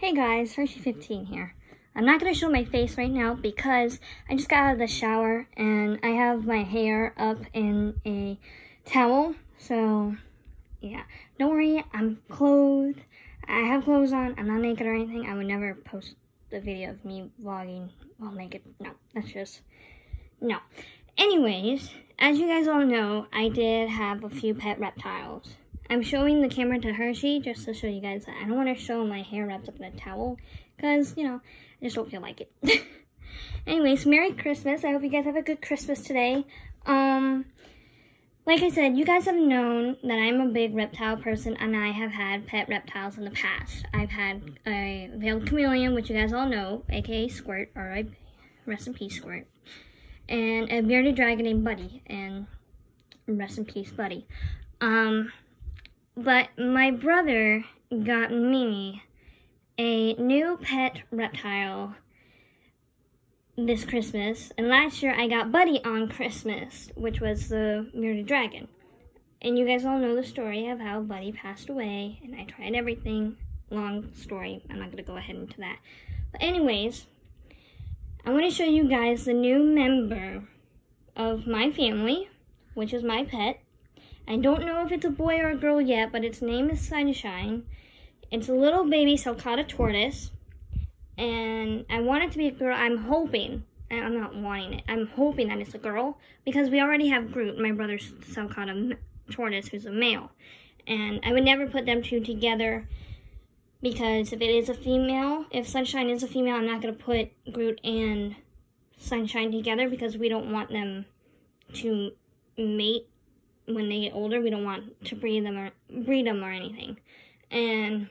Hey guys, Hershey15 here. I'm not going to show my face right now because I just got out of the shower and I have my hair up in a towel. So, yeah. Don't worry, I'm clothed. I have clothes on. I'm not naked or anything. I would never post the video of me vlogging while naked. No, that's just... No. Anyways, as you guys all know, I did have a few pet reptiles. I'm showing the camera to Hershey just to show you guys that I don't want to show my hair wrapped up in a towel because, you know, I just don't feel like it. Anyways, Merry Christmas. I hope you guys have a good Christmas today. Um, like I said, you guys have known that I'm a big reptile person and I have had pet reptiles in the past. I've had a veiled chameleon, which you guys all know, aka Squirt, or rest in peace, Squirt, and a bearded dragon named Buddy, and rest in peace, Buddy. Um, but my brother got me a new pet reptile this Christmas. And last year I got Buddy on Christmas, which was the bearded dragon. And you guys all know the story of how Buddy passed away, and I tried everything. Long story, I'm not going to go ahead into that. But anyways, I want to show you guys the new member of my family, which is my pet. I don't know if it's a boy or a girl yet, but its name is Sunshine. It's a little baby sulcata tortoise. And I want it to be a girl. I'm hoping, I'm not wanting it, I'm hoping that it's a girl because we already have Groot, my brother's sulcata tortoise, who's a male. And I would never put them two together because if it is a female, if Sunshine is a female, I'm not going to put Groot and Sunshine together because we don't want them to mate when they get older, we don't want to breed them or breed them or anything. And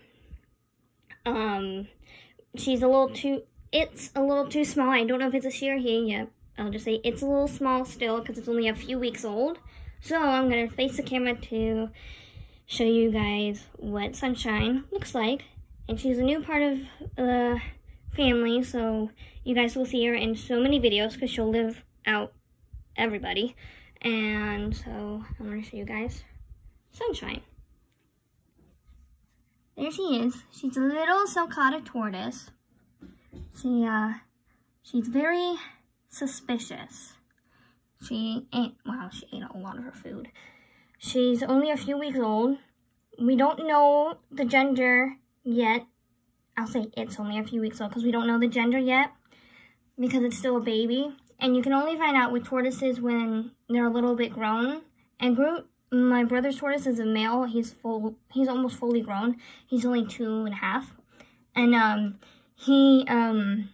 um, she's a little too. It's a little too small. I don't know if it's a she or he yet. I'll just say it's a little small still because it's only a few weeks old. So I'm gonna face the camera to show you guys what Sunshine looks like. And she's a new part of the family, so you guys will see her in so many videos because she'll live out everybody. And so I'm to show you guys Sunshine. There she is. She's a little sulcata tortoise. She, uh, she's very suspicious. She ate, well, she ate a lot of her food. She's only a few weeks old. We don't know the gender yet. I'll say it's only a few weeks old because we don't know the gender yet because it's still a baby. And you can only find out with tortoises when they're a little bit grown. And Groot, my brother's tortoise is a male. He's full. He's almost fully grown. He's only two and a half, and um, he um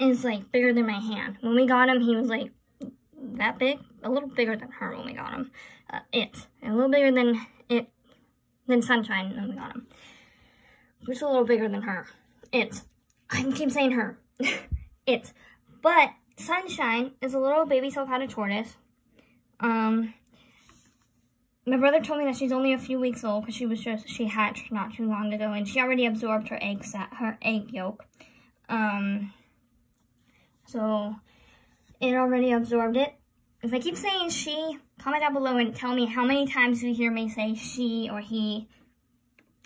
is like bigger than my hand. When we got him, he was like that big, a little bigger than her when we got him. Uh, it, a little bigger than it, than Sunshine when we got him. Just a little bigger than her. It. I keep saying her. it. But Sunshine is a little baby sulcata tortoise. Um, my brother told me that she's only a few weeks old because she was just, she hatched not too long ago and she already absorbed her egg set, her egg yolk. Um, so it already absorbed it. If I keep saying she, comment down below and tell me how many times you hear me say she or he.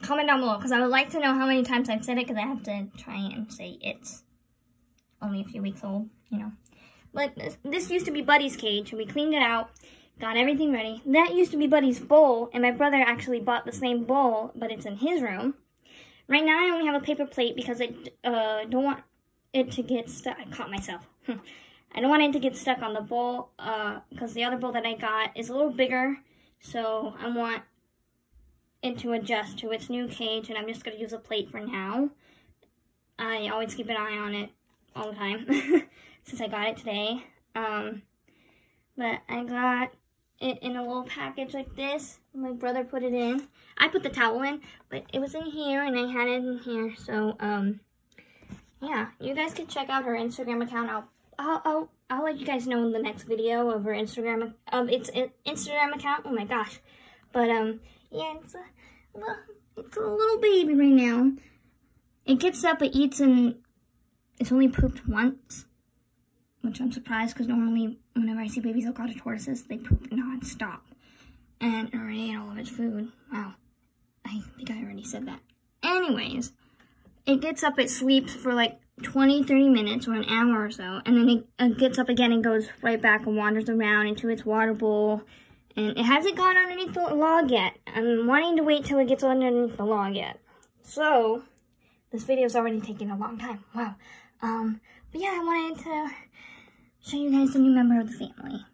Comment down below because I would like to know how many times I've said it because I have to try and say it's only a few weeks old, you know. But this, used to be Buddy's cage, and we cleaned it out, got everything ready. That used to be Buddy's bowl, and my brother actually bought the same bowl, but it's in his room. Right now, I only have a paper plate because I uh, don't want it to get stuck. I caught myself. I don't want it to get stuck on the bowl because uh, the other bowl that I got is a little bigger, so I want it to adjust to its new cage, and I'm just going to use a plate for now. I always keep an eye on it all the time since I got it today. Um, but I got it in a little package like this. My brother put it in. I put the towel in, but it was in here and I had it in here. So, um, yeah, you guys can check out her Instagram account. I'll, I'll, I'll, I'll let you guys know in the next video of her Instagram, of its Instagram account. Oh my gosh. But, um, yeah, it's a, it's a little baby right now. It gets up, it eats, and it's only pooped once, which I'm surprised because normally whenever I see babies sulcata tortoises, they poop non-stop. And already ate all of its food. Wow. I think I already said that. Anyways, it gets up, it sleeps for like 20, 30 minutes or an hour or so, and then it, it gets up again and goes right back and wanders around into its water bowl. And it hasn't gone underneath the log yet. I'm wanting to wait till it gets underneath the log yet. So, this video's already taking a long time. Wow. Um, but yeah, I wanted to show you guys a new member of the family.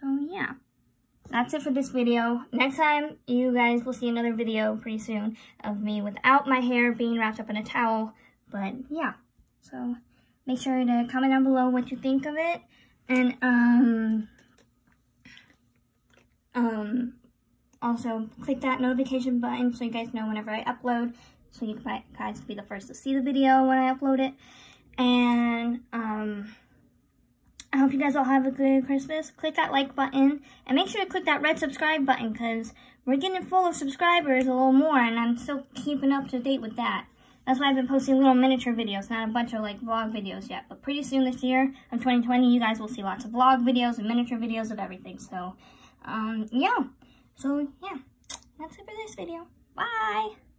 So yeah, that's it for this video. Next time, you guys will see another video pretty soon of me without my hair being wrapped up in a towel. But yeah, so make sure to comment down below what you think of it. And um, um, also click that notification button so you guys know whenever I upload. So you guys can be the first to see the video when I upload it. And um, I hope you guys all have a good Christmas. Click that like button and make sure to click that red subscribe button because we're getting full of subscribers a little more and I'm still keeping up to date with that. That's why I've been posting little miniature videos, not a bunch of like vlog videos yet. But pretty soon this year of 2020, you guys will see lots of vlog videos and miniature videos of everything. So, um, yeah. So, yeah. That's it for this video. Bye!